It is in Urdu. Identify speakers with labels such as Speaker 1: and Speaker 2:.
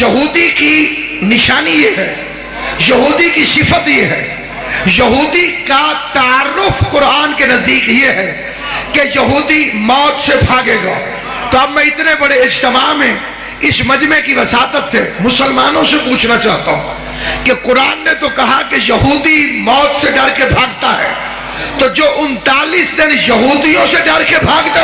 Speaker 1: یہودی کی نشانی یہ ہے، یہودی کی صفت یہ ہے، یہودی کا تعارف قرآن کے نزدیک یہ ہے کہ یہودی موت سے بھاگے گا۔ تو اب میں اتنے بڑے اجتماع میں اس مجمع کی وساطت سے مسلمانوں سے پوچھنا چاہتا ہوں کہ قرآن نے تو کہا کہ یہودی موت سے ڈر کے بھاگتا ہے۔ تو جو انتالیس دن یہودیوں سے ڈر کے بھاگتا